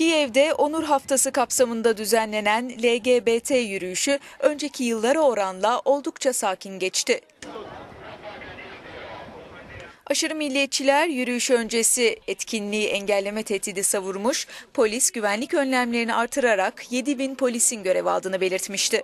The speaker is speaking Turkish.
Kiev'de Onur Haftası kapsamında düzenlenen LGBT yürüyüşü önceki yıllara oranla oldukça sakin geçti. Aşırı milliyetçiler yürüyüş öncesi etkinliği engelleme tehdidi savurmuş, polis güvenlik önlemlerini artırarak 7 bin polisin görev aldığını belirtmişti.